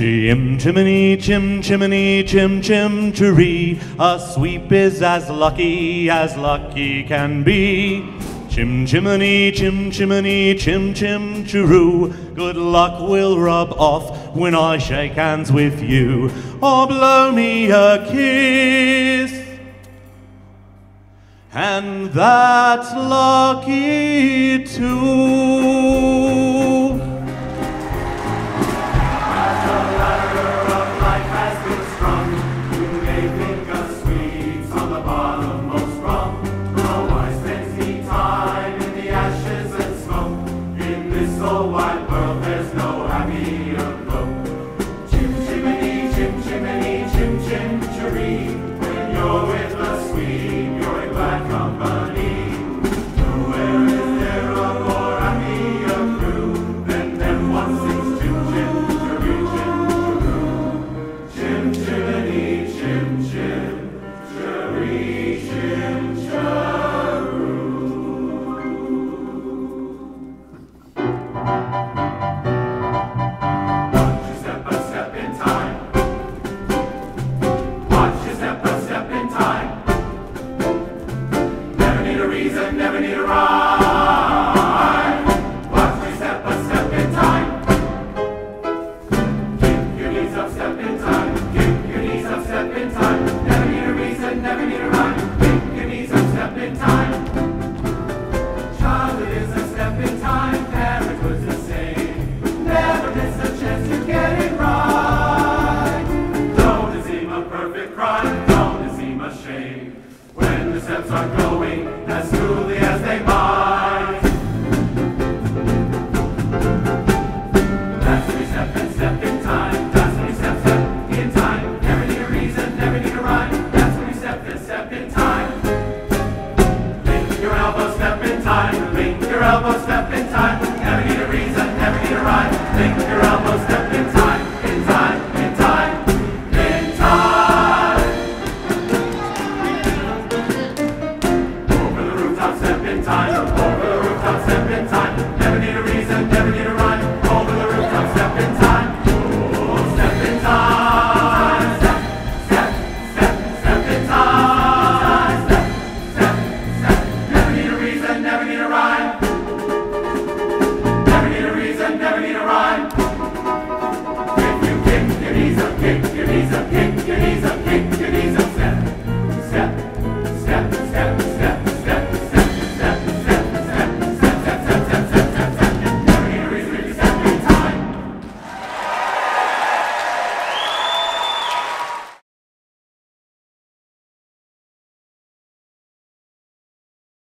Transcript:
Chim chimney, chim chimney, chim chim chiree. A sweep is as lucky as lucky can be. Chim chimney, chim chimney, chim chim chiroo. Good luck will rub off when I shake hands with you, or blow me a kiss. And that's lucky too. never need a rhyme. Watch me step step in time. Knees step in time. Knees step in time. Never need a reason, never need a rhyme. Knees step in time. A step in time. The same. Never a chance to get it right. Don't seem a perfect crime. Don't a shame. When the steps are gone.